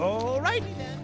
All righty then.